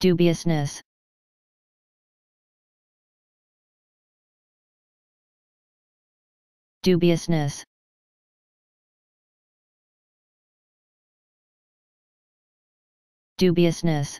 dubiousness. Dubiousness. Dubiousness.